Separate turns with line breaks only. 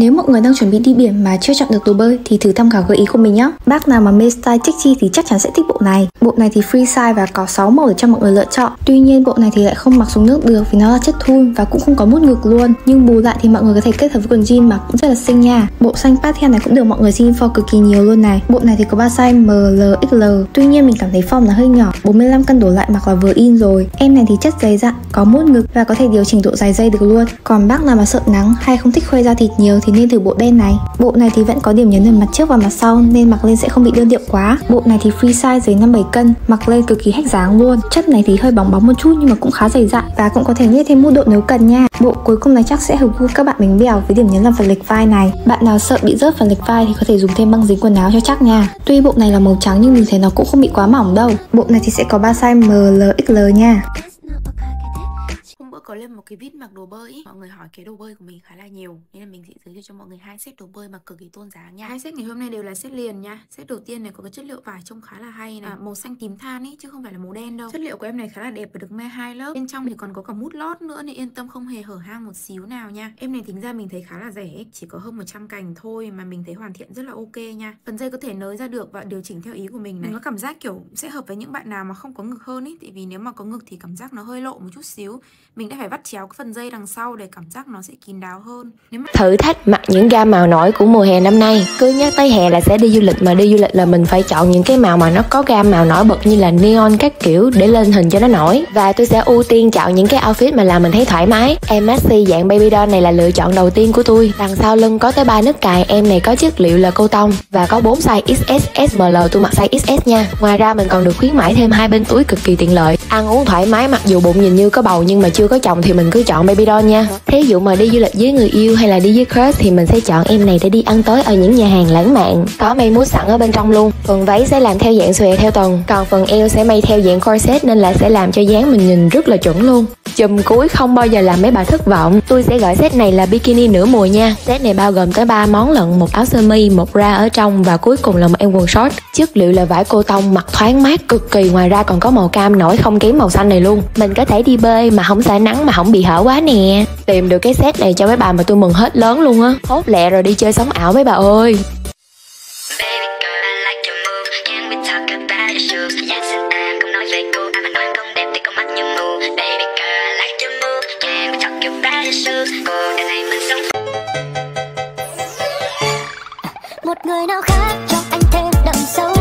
Nếu mọi người đang chuẩn bị đi biển mà chưa chọn được đồ bơi thì thử tham khảo gợi ý của mình nhé. Bác nào mà mê style chick chi thì chắc chắn sẽ thích bộ này. Bộ này thì free size và có 6 màu để cho mọi người lựa chọn. Tuy nhiên bộ này thì lại không mặc xuống nước được vì nó là chất thun và cũng không có mút ngực luôn. Nhưng bù lại thì mọi người có thể kết hợp với quần jean mà cũng rất là xinh nha. Bộ xanh pattern này cũng được mọi người xin for cực kỳ nhiều luôn này. Bộ này thì có ba size M, L, XL. Tuy nhiên mình cảm thấy form là hơi nhỏ, 45 cân đổ lại mặc là vừa in rồi. Em này thì chất dày dặn, có mút ngực và có thể điều chỉnh độ dài dây được luôn. Còn bác nào mà sợ nắng hay không thích khoe da thịt nhiều thì nên thử bộ đen này. Bộ này thì vẫn có điểm nhấn ở mặt trước và mặt sau nên mặc lên sẽ không bị đơn điệu quá. Bộ này thì free size dưới 57 cân, mặc lên cực kỳ hách dáng luôn. Chất này thì hơi bóng bóng một chút nhưng mà cũng khá dày dặn và cũng có thể nhét thêm mút độ nếu cần nha. Bộ cuối cùng này chắc sẽ hợp gu các bạn bánh bèo với điểm nhấn là phần lệch vai này. Bạn nào sợ bị rớt phần lệch vai thì có thể dùng thêm băng dính quần áo cho chắc nha. Tuy bộ này là màu trắng nhưng mình thấy nó cũng không bị quá mỏng đâu. Bộ này thì sẽ có 3 size M, L, XL nha
có lên một cái vít mặc đồ bơi ý. mọi người hỏi cái đồ bơi của mình khá là nhiều nên là mình sẽ giới thiệu cho mọi người hai set đồ bơi mà cực kỳ tôn giá nha. Hai set ngày hôm nay đều là set liền nha. Set đầu tiên này có cái chất liệu vải trông khá là hay này. À, màu xanh tím than ý chứ không phải là màu đen đâu. Chất liệu của em này khá là đẹp và được me hai lớp. Bên trong thì còn có cả mút lót nữa nên yên tâm không hề hở hang một xíu nào nha. Em này tính ra mình thấy khá là rẻ chỉ có hơn 100 cành thôi mà mình thấy hoàn thiện rất là ok nha. Phần dây có thể nới ra được và điều chỉnh theo ý của mình này. Mình có cảm giác kiểu sẽ hợp với những bạn nào mà không có ngực hơn ý tại vì nếu mà có ngực thì cảm giác nó hơi lộ một chút xíu. Mình đã phải vắt chéo cái phần dây đằng sau để cảm giác nó sẽ kín đáo hơn. Nếu mà...
thử thách mặc những gam màu nổi của mùa hè năm nay cứ nhắc tới hè là sẽ đi du lịch mà đi du lịch là mình phải chọn những cái màu mà nó có gam màu nổi bật như là neon các kiểu để lên hình cho nó nổi. Và tôi sẽ ưu tiên chọn những cái outfit mà làm mình thấy thoải mái. Em maxi dạng baby doll này là lựa chọn đầu tiên của tôi. Đằng sau lưng có tới ba nút cài em này có chất liệu là cô tông và có 4 size XS, SML tôi mặc size XS nha. Ngoài ra mình còn được khuyến mãi thêm hai bên túi cực kỳ tiện lợi. Ăn uống thoải mái mặc dù bụng nhìn như có bầu nhưng mà chưa có chồng thì mình cứ chọn baby doll nha. Thí dụ mà đi du lịch với người yêu hay là đi với crush thì mình sẽ chọn em này để đi ăn tối ở những nhà hàng lãng mạn. Có may mút sẵn ở bên trong luôn. Phần váy sẽ làm theo dạng xòe theo tuần, còn phần eo sẽ may theo dạng corset nên là sẽ làm cho dáng mình nhìn rất là chuẩn luôn chùm cuối không bao giờ làm mấy bà thất vọng. Tôi sẽ gọi set này là bikini nửa mùa nha. Set này bao gồm tới 3 món lận, một áo sơ mi, một bra ở trong và cuối cùng là một em quần short. Chất liệu là vải cô tông mặc thoáng mát, cực kỳ. Ngoài ra còn có màu cam nổi không kém màu xanh này luôn. Mình có thể đi bơi mà không sợ nắng, mà không bị hở quá nè. Tìm được cái set này cho mấy bà mà tôi mừng hết lớn luôn á. Hốt lẹ rồi đi chơi sống ảo mấy bà ơi.
Một người nào khác cho anh thêm đậm sâu.